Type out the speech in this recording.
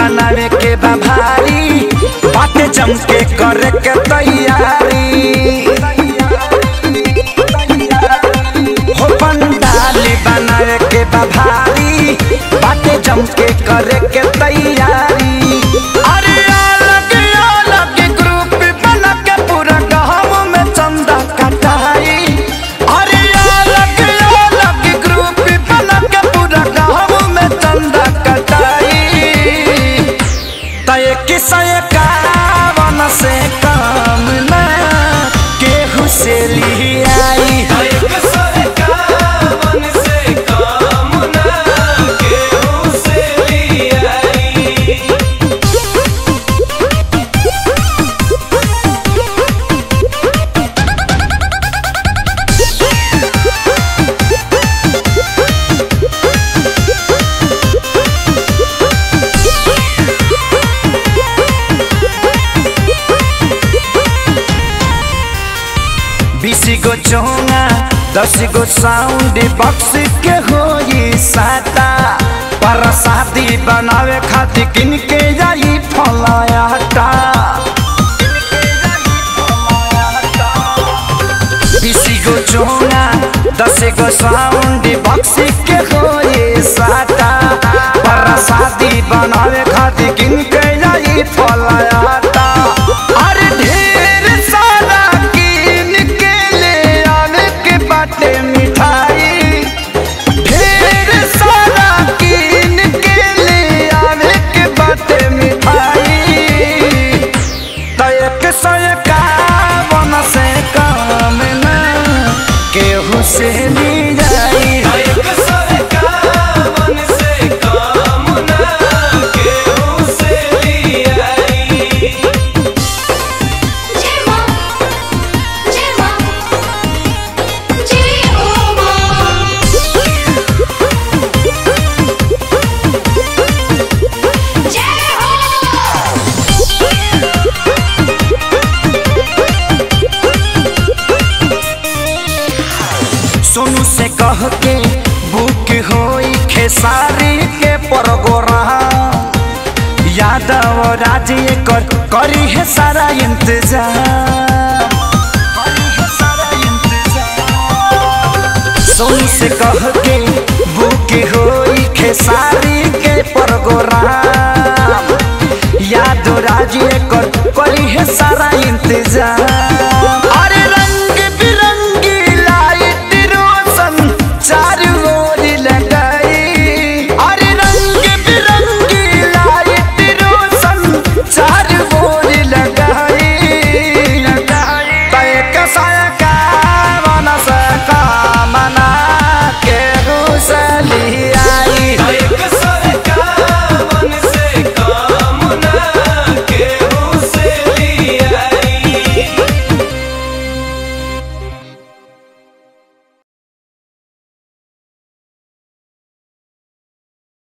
बनावे के बाभारी बाटे जम के करे के तैयारी। हो पंडाली बनावे के बाभारी बाटे जम के करे के तैयारी। अरे केहू बीस गो चोंगा, दस गो साउंड बॉक्स के होई साता पर शादी बनावे खातिर किन के जाई फलायाटा बीस गो चोंगा, दस गो साउंड बॉक्स के होई साता पर शादी बनावे खातिर किन सोनू से कह के, बुक होई खेसारी के प्रोग्राम यादव राज कर करी है सारा है सोनू से कह के, बुक होई खेसारी के प्रोग्राम यादव राज कर करी है सारा इंतज़ाम